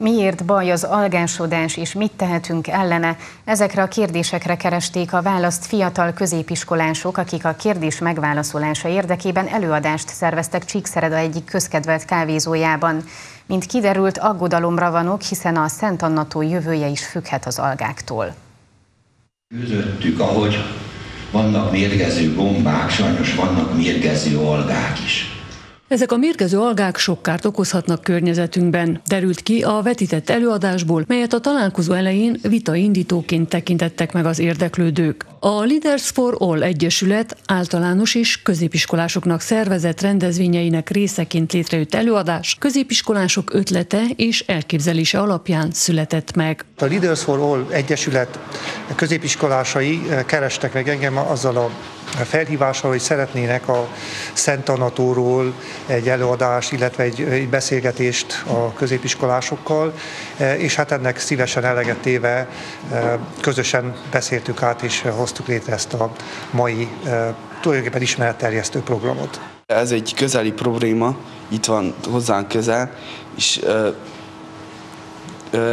Miért baj az algásodás, és mit tehetünk ellene? Ezekre a kérdésekre keresték a választ fiatal középiskolások, akik a kérdés megválaszolása érdekében előadást szerveztek Csíkszereda egyik közkedvelt kávézójában. Mint kiderült, aggodalomra vanok, hiszen a Szent Annató jövője is függhet az algáktól. Közöttük, ahogy vannak mérgező bombák, sajnos vannak mérgező algák is. Ezek a mérgező algák sok kárt okozhatnak környezetünkben, derült ki a vetített előadásból, melyet a találkozó elején vita indítóként tekintettek meg az érdeklődők. A Leaders for All Egyesület általános és középiskolásoknak szervezett rendezvényeinek részeként létrejött előadás középiskolások ötlete és elképzelése alapján született meg. A Leaders for All Egyesület középiskolásai kerestek meg engem azzal a felhívással, hogy szeretnének a Szent Anatóról egy előadást, illetve egy, egy beszélgetést a középiskolásokkal, és hát ennek szívesen eleget téve közösen beszéltük át és hoztuk létre ezt a mai tulajdonképpen ismeretterjesztő programot. Ez egy közeli probléma, itt van hozzánk közel, és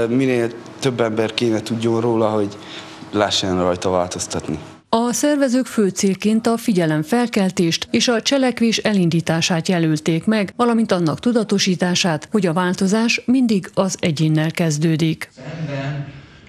minél több ember kéne tudjon róla, hogy lehessen rajta változtatni. A szervezők fő célként a figyelemfelkeltést és a cselekvés elindítását jelölték meg, valamint annak tudatosítását, hogy a változás mindig az egyénnel kezdődik.